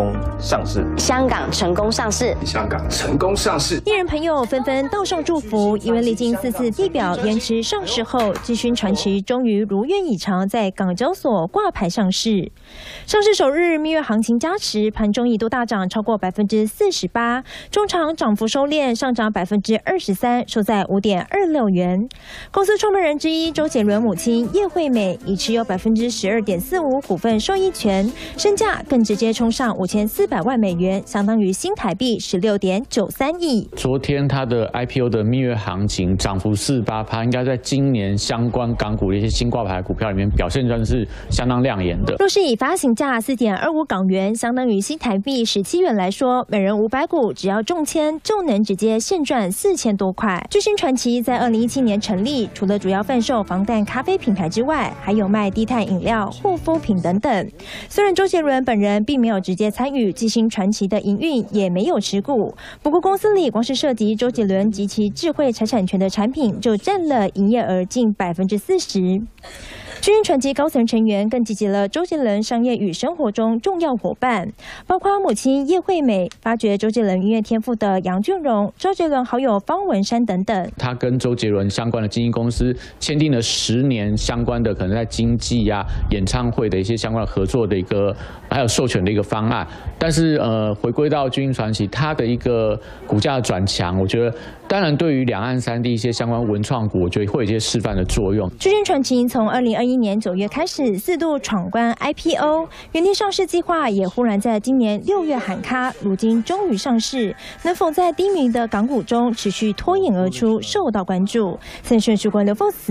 功上市，香港成功上市，香港成功上市。艺人朋友纷纷道上祝福，因为历经四次地表延迟上市后，智勋传奇终于如愿以偿在港交所挂牌上市。上市首日蜜月行情加持，盘中一度大涨超过百分之四十八，中场涨幅收敛，上涨百分之二十三，收在五点二六元。公司创办人之一周杰伦母亲叶惠美已持有百分之十二点四五股份受益权，身价更直接冲上五千四百万美元，相当于新台币十六点九三亿。昨天它的 IPO 的蜜月行情涨幅四八趴，应该在今年相关港股的一些新挂牌股票里面表现算是相当亮眼的。若是以发行价四点二五港元，相当于新台币十七元来说，每人五百股，只要中签就能直接现赚四千多块。巨星传奇在二零一七年成立，除了主要贩售防弹咖啡品牌之外，还有卖低碳饮料、护肤品等等。虽然周杰伦本人并没有直接参参与巨星传奇的营运，也没有持股，不过公司里光是涉及周杰伦及其智慧财产权的产品，就占了营业额近百分之四十。巨星传奇高层成员更集结了周杰伦商业与生活中重要伙伴，包括母亲叶惠美、发掘周杰伦音乐天赋的杨俊荣、周杰伦好友方文山等等。他跟周杰伦相关的经纪公司签订了十年相关的可能在经济呀、演唱会的一些相关的合作的一个，还有授权的一个方案。但是呃，回归到巨星传奇，它的一个股价转强，我觉得当然对于两岸三地一些相关文创股，我觉得会有一些示范的作用。巨星传奇从二零二一一年九月开始四度闯关 IPO，原定上市计划也忽然在今年六月喊卡，如今终于上市，能否在低迷的港股中持续脱颖而出，受到关注。三顺主管刘凤慈。